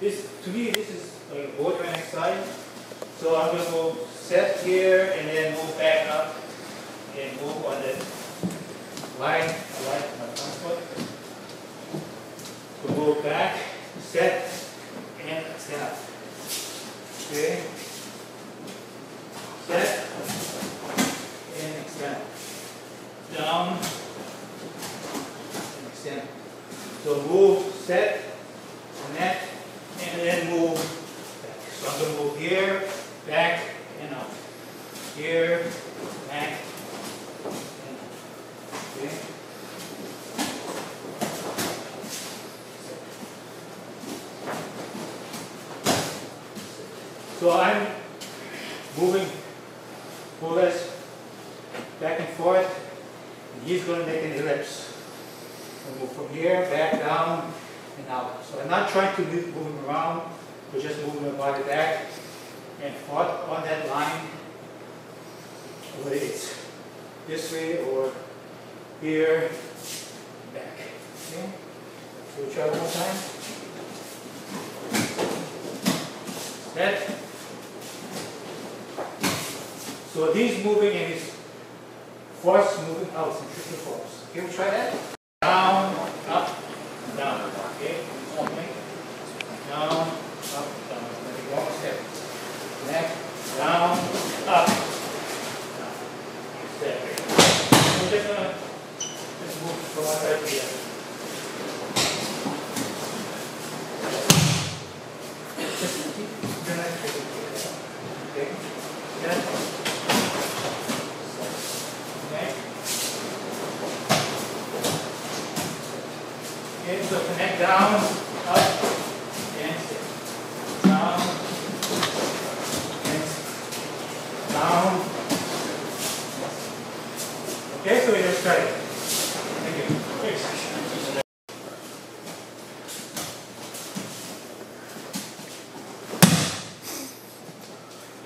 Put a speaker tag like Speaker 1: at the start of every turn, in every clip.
Speaker 1: this, to me, this is a border exercise. So I'm going to go set here and then move back up and move on the line, line my foot. So move back, set, and stand up. Okay. Set, and extend. Down, and extend. So move, set, then move back. So I'm gonna move here, back, and up. Here, back, and up. Okay? So I'm moving more or back and forth, and he's gonna make an ellipse. I'll move from here, back, down, and out. So I'm not trying to move move him around, we're just moving my body back and forth on that line. Whether it's this way or here, back. Okay? So we try one more time. Set. So he's moving and his force moving out, centrifugal force. Can we try that? Okay, so connect down, up, and down, and down. Okay, so we just try it. Thank you. Thanks.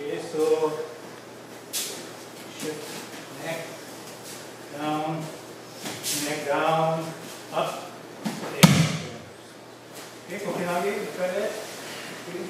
Speaker 1: Okay, so caneta.